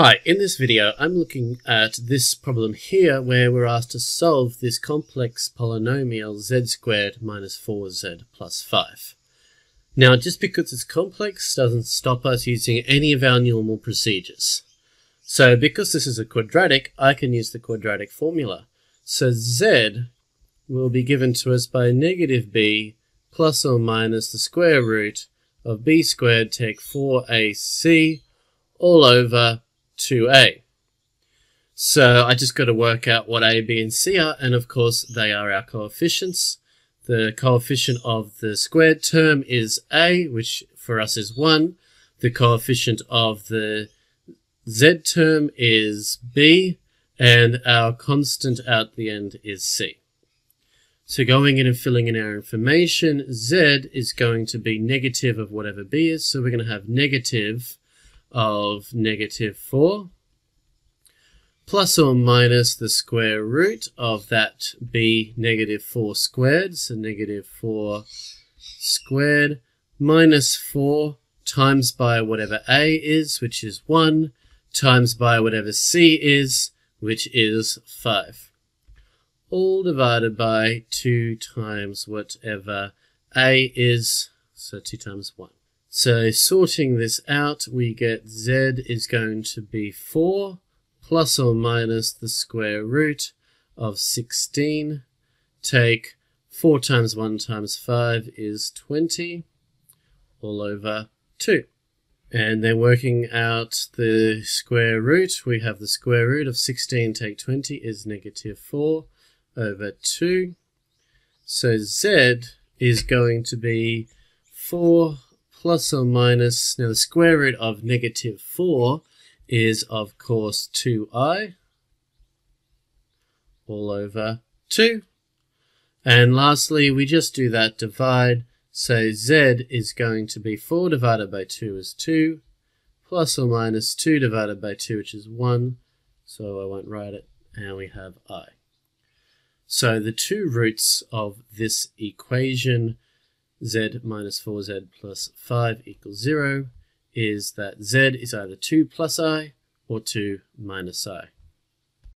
Hi, in this video I'm looking at this problem here where we're asked to solve this complex polynomial z squared minus 4z plus 5. Now just because it's complex doesn't stop us using any of our normal procedures. So because this is a quadratic, I can use the quadratic formula. So z will be given to us by negative b plus or minus the square root of b squared take 4ac all over 2a. So I just got to work out what a, b, and c are, and of course they are our coefficients. The coefficient of the squared term is a, which for us is 1. The coefficient of the z term is b, and our constant at the end is c. So going in and filling in our information, z is going to be negative of whatever b is, so we're going to have negative of negative 4 plus or minus the square root of that b negative 4 squared, so negative 4 squared minus 4 times by whatever a is, which is 1, times by whatever c is, which is 5. All divided by 2 times whatever a is, so 2 times 1. So sorting this out, we get z is going to be 4 plus or minus the square root of 16. Take 4 times 1 times 5 is 20 all over 2. And then working out the square root, we have the square root of 16 take 20 is negative 4 over 2. So z is going to be 4 plus or minus, now the square root of negative 4 is of course 2i all over 2. And lastly, we just do that divide. So z is going to be 4 divided by 2 is 2, plus or minus 2 divided by 2, which is 1. So I won't write it. And we have i. So the two roots of this equation z minus 4z plus 5 equals 0 is that z is either 2 plus i or 2 minus i.